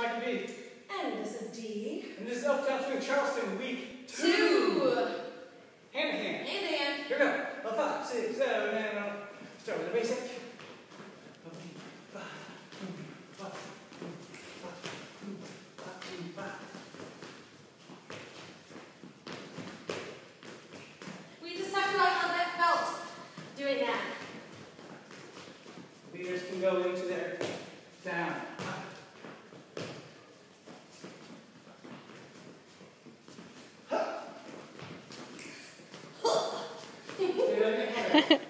Mikey B. And this is D. And this is Uptown Swing Charleston week two. Two. Hand in hand. And then. Here we go. A five, six, seven, and a. Start with the basic. We just talked about how that felt doing that. Leaders can go into their down. Up.